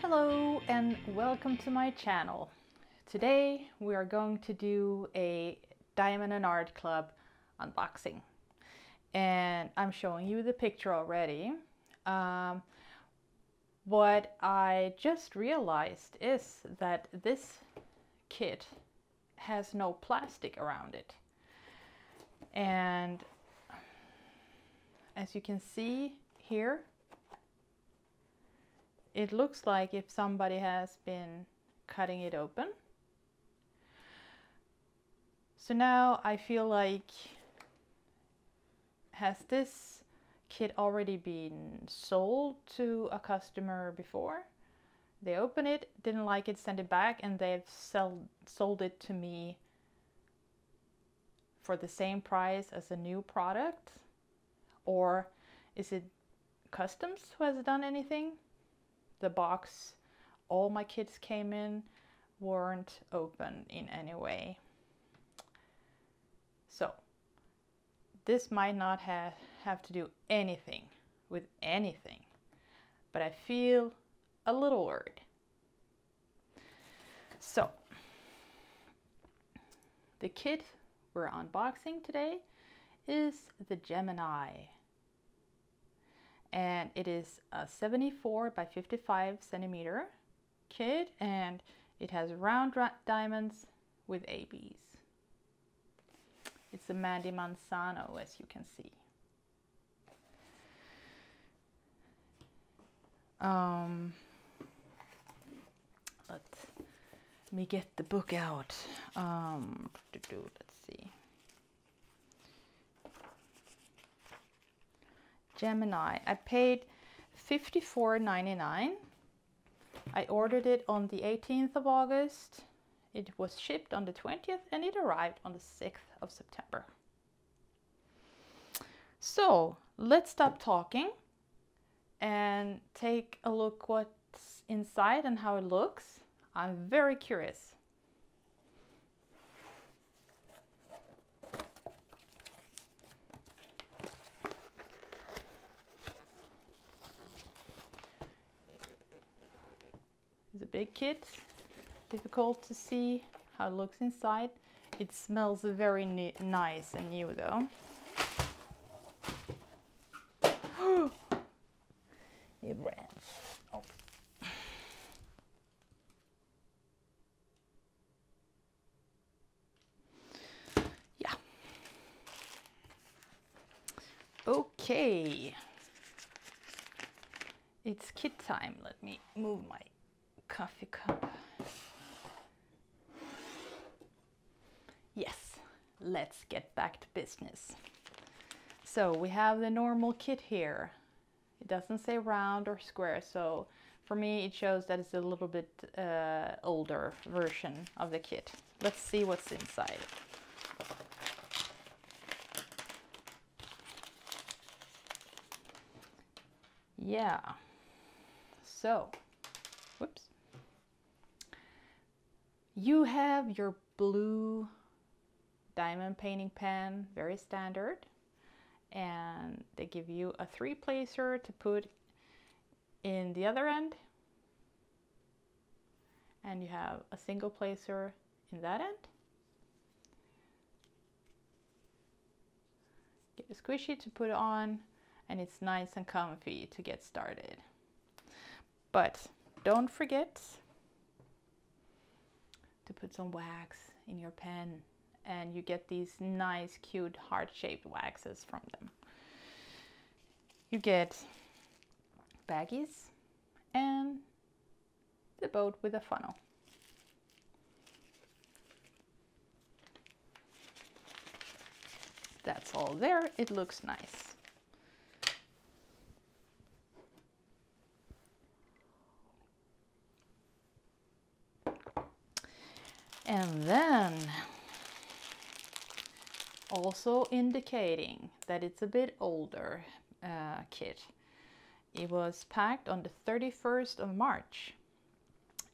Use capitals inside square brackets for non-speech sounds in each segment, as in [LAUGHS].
Hello and welcome to my channel. Today we are going to do a Diamond and Art Club unboxing and I'm showing you the picture already. Um, what I just realized is that this kit has no plastic around it and as you can see here it looks like if somebody has been cutting it open. So now I feel like has this kit already been sold to a customer before? They open it, didn't like it, send it back, and they've sell, sold it to me for the same price as a new product? Or is it customs who has done anything? The box all my kits came in weren't open in any way. So this might not have, have to do anything with anything, but I feel a little worried. So the kit we're unboxing today is the Gemini and it is a 74 by 55 centimeter kit and it has round diamonds with ABs. It's a Mandy Manzano as you can see. Um, let me get the book out. Um, see. Gemini. I paid $54.99. I ordered it on the 18th of August. It was shipped on the 20th and it arrived on the 6th of September. So let's stop talking and take a look what's inside and how it looks. I'm very curious. Big kit. Difficult to see how it looks inside. It smells very nice and new though. [GASPS] it ran. Oh. Yeah. Okay. It's kit time. Let me move my coffee cup. Yes, let's get back to business. So we have the normal kit here. It doesn't say round or square, so for me it shows that it's a little bit uh, older version of the kit. Let's see what's inside. Yeah, so, You have your blue diamond painting pen, very standard. And they give you a three placer to put in the other end. And you have a single placer in that end. Get a squishy to put on and it's nice and comfy to get started. But don't forget to put some wax in your pen and you get these nice cute heart-shaped waxes from them. You get baggies and the boat with a funnel. That's all there. It looks nice. And then also indicating that it's a bit older uh, kit. It was packed on the 31st of March.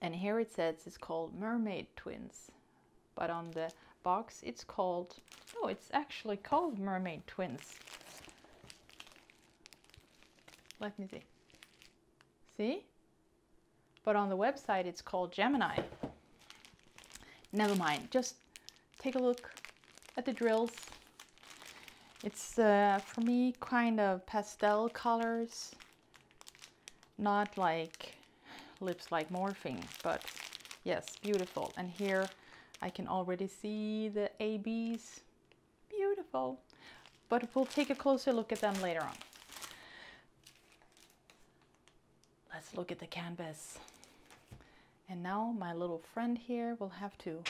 And here it says it's called Mermaid Twins. But on the box it's called, oh, it's actually called Mermaid Twins. Let me see. See? but on the website it's called Gemini. Never mind, just take a look at the drills. It's uh, for me kind of pastel colors, not like lips like morphing, but yes, beautiful. And here I can already see the ABs, beautiful. But we'll take a closer look at them later on. Let's look at the canvas. And now my little friend here will have to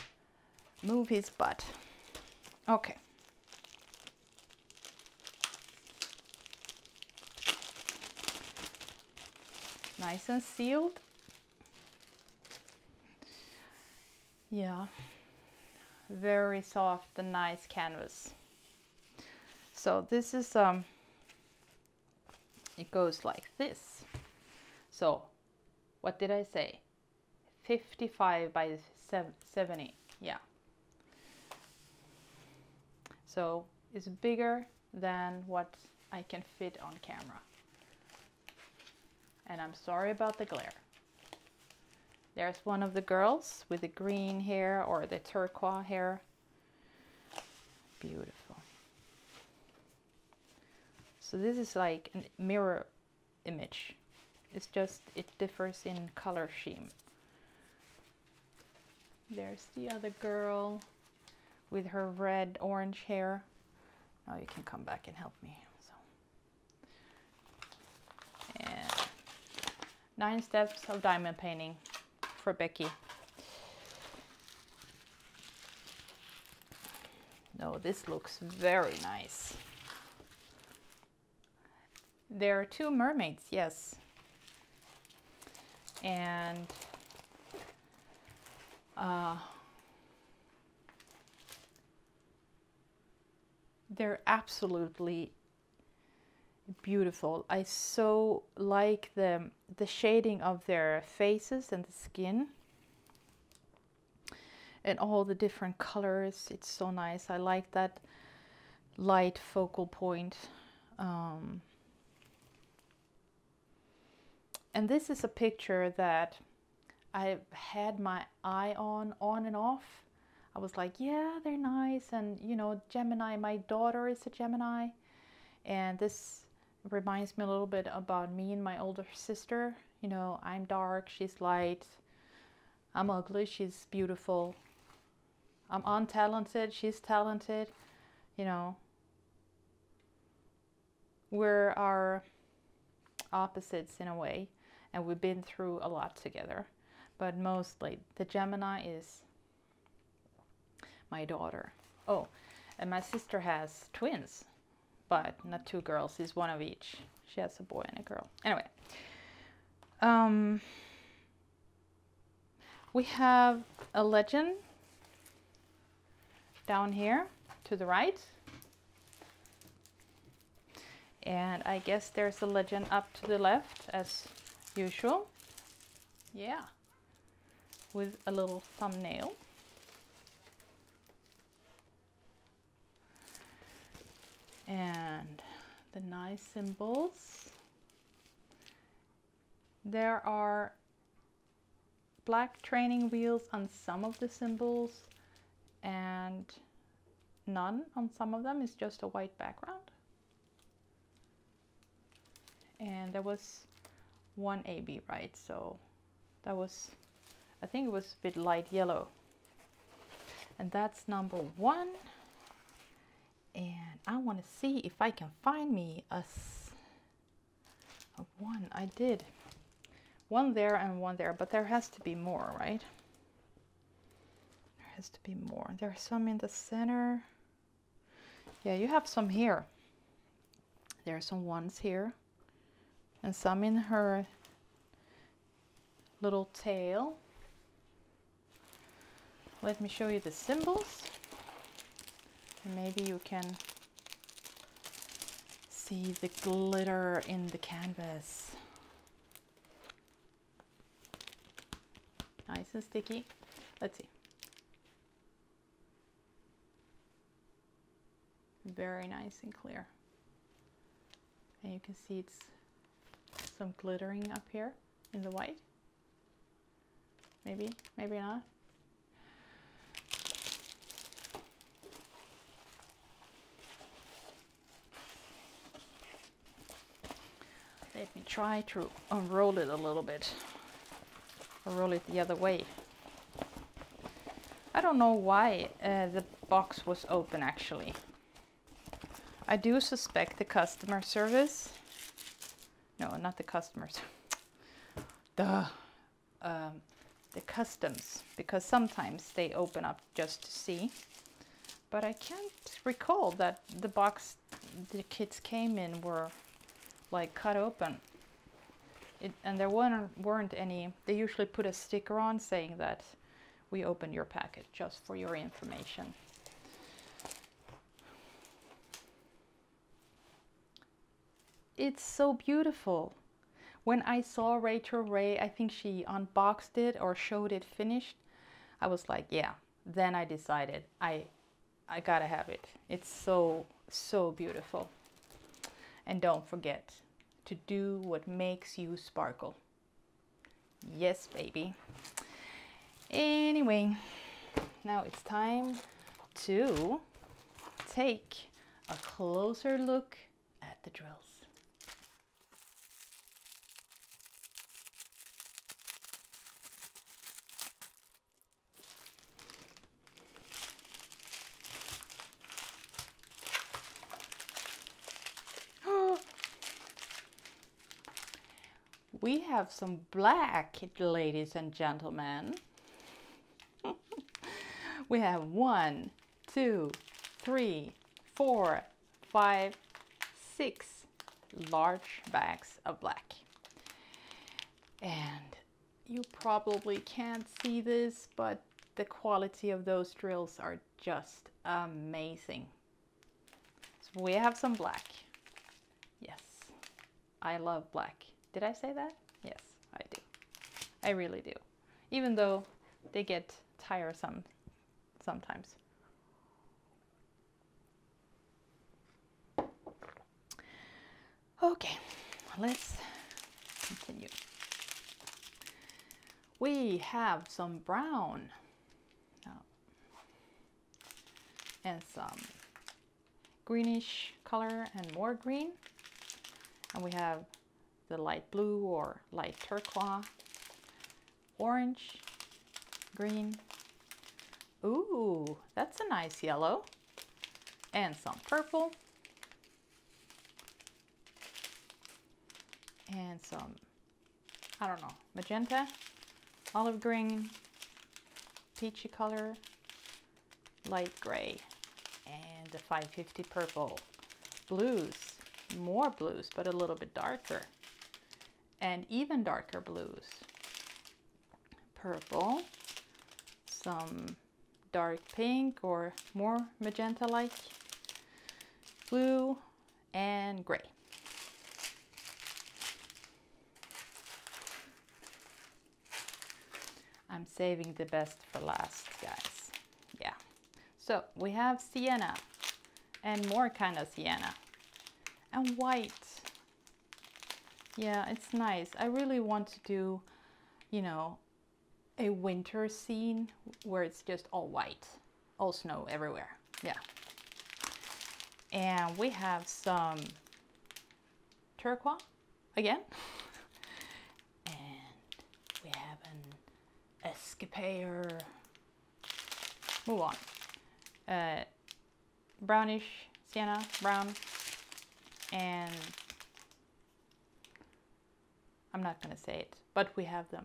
move his butt. Okay. Nice and sealed. Yeah, very soft and nice canvas. So this is, um, it goes like this. So what did I say? 55 by 70, yeah. So it's bigger than what I can fit on camera. And I'm sorry about the glare. There's one of the girls with the green hair or the turquoise hair. Beautiful. So this is like a mirror image. It's just, it differs in color scheme. There's the other girl with her red orange hair. Now you can come back and help me. So. And nine steps of diamond painting for Becky. No, this looks very nice. There are two mermaids, yes. And uh, they're absolutely beautiful. I so like the the shading of their faces and the skin and all the different colors. It's so nice. I like that light focal point. Um, and this is a picture that I've had my eye on on and off. I was like, yeah, they're nice. And, you know, Gemini, my daughter is a Gemini. And this reminds me a little bit about me and my older sister. You know, I'm dark, she's light. I'm ugly, she's beautiful. I'm untalented, she's talented. You know, we're our opposites in a way, and we've been through a lot together. But mostly, the Gemini is my daughter. Oh, and my sister has twins but not two girls. It's one of each. She has a boy and a girl. Anyway, um, we have a legend down here to the right. And I guess there's a legend up to the left as usual. Yeah, with a little thumbnail. and the nice symbols. There are black training wheels on some of the symbols and none on some of them. It's just a white background. And there was one AB, right? So that was, I think it was a bit light yellow. And that's number one and I want to see if I can find me a, a one. I did one there and one there, but there has to be more, right? There has to be more. There are some in the center. Yeah, you have some here. There are some ones here and some in her little tail. Let me show you the symbols And maybe you can see the glitter in the canvas. Nice and sticky. Let's see. Very nice and clear. And you can see it's some glittering up here in the white. Maybe, maybe not. Let me try to unroll it a little bit. Or roll it the other way. I don't know why uh, the box was open actually. I do suspect the customer service. No, not the customers. [LAUGHS] the um, the customs, because sometimes they open up just to see. But I can't recall that the box the kits came in were like cut open. It, and there weren't, weren't any, they usually put a sticker on saying that we opened your packet just for your information. It's so beautiful. When I saw Rachel Rae, I think she unboxed it or showed it finished. I was like, yeah. Then I decided I, I gotta have it. It's so so beautiful. And don't forget to do what makes you sparkle. Yes, baby. Anyway, now it's time to take a closer look at the drills. We have some black, ladies and gentlemen. [LAUGHS] we have one, two, three, four, five, six large bags of black. And you probably can't see this, but the quality of those drills are just amazing. So we have some black. Yes, I love black. Did I say that? Yes, I do. I really do. Even though they get tiresome sometimes. Okay, let's continue. We have some brown oh, and some greenish color and more green. And we have the light blue or light turquoise, orange, green. Ooh, that's a nice yellow. And some purple. And some, I don't know, magenta, olive green, peachy color, light gray, and the 550 purple. Blues, more blues, but a little bit darker and even darker blues. Purple, some dark pink or more magenta-like, blue, and gray. I'm saving the best for last, guys. Yeah. So we have sienna and more kind of sienna and white yeah, it's nice. I really want to do, you know, a winter scene where it's just all white, all snow everywhere. Yeah. And we have some turquoise again. [LAUGHS] and we have an escapator. Move on. Uh, brownish sienna, brown, and I'm not going to say it, but we have them.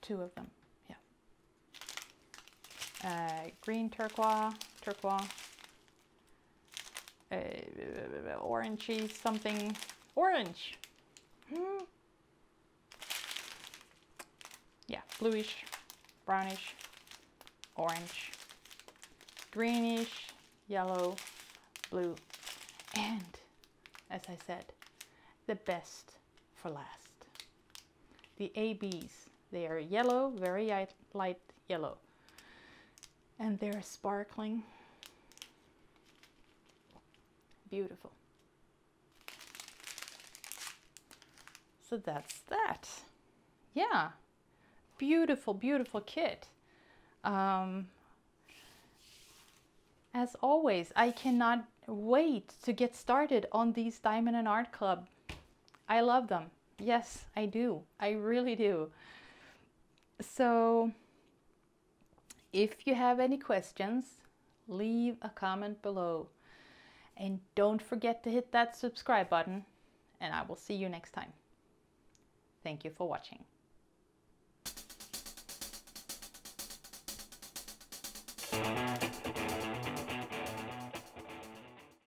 Two of them, yeah. Uh, green turquoise, turquoise, uh, orangey something, orange. Hmm. Yeah, bluish, brownish, orange, greenish, yellow, blue, and as I said, the best for last the ABs. They are yellow, very light yellow. And they're sparkling. Beautiful. So that's that. Yeah, beautiful, beautiful kit. Um, as always, I cannot wait to get started on these Diamond and Art Club. I love them. Yes, I do. I really do. So, if you have any questions, leave a comment below. And don't forget to hit that subscribe button, and I will see you next time. Thank you for watching.